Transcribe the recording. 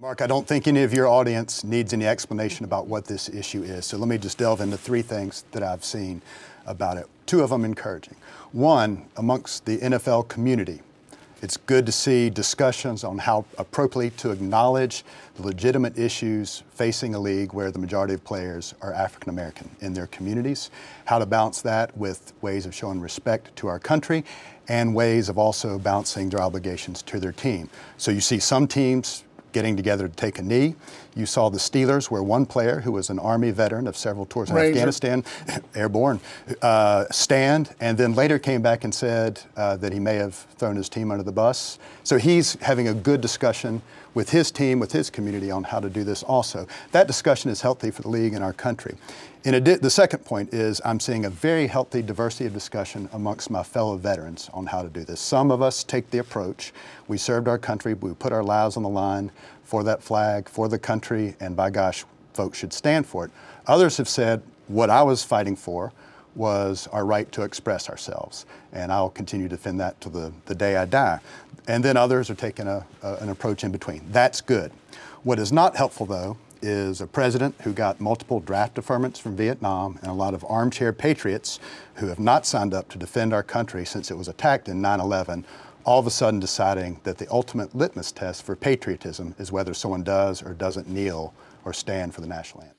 Mark, I don't think any of your audience needs any explanation about what this issue is. So let me just delve into three things that I've seen about it. Two of them encouraging. One, amongst the NFL community, it's good to see discussions on how appropriately to acknowledge the legitimate issues facing a league where the majority of players are African American in their communities, how to balance that with ways of showing respect to our country and ways of also balancing their obligations to their team. So you see some teams getting together to take a knee. You saw the Steelers, where one player who was an Army veteran of several tours in. Afghanistan, airborne, uh, stand, and then later came back and said uh, that he may have thrown his team under the bus. So he's having a good discussion with his team, with his community on how to do this also. That discussion is healthy for the league and our country. In adi- the second point is I'm seeing a very healthy diversity of discussion amongst my fellow veterans on how to do this. Some of us take the approach, we served our country, we put our lives on the line for that flag, for the country, and by gosh, folks should stand for it. Others have said what I was fighting for was our right to express ourselves. And I'll continue to defend that to the, the day I die. And then others are taking a, a, an approach in between. That's good. What is not helpful, though, is a president who got multiple draft deferments from Vietnam and a lot of armchair patriots who have not signed up to defend our country since it was attacked in 9 11, all of a sudden deciding that the ultimate litmus test for patriotism is whether someone does or doesn't kneel or stand for the national anthem.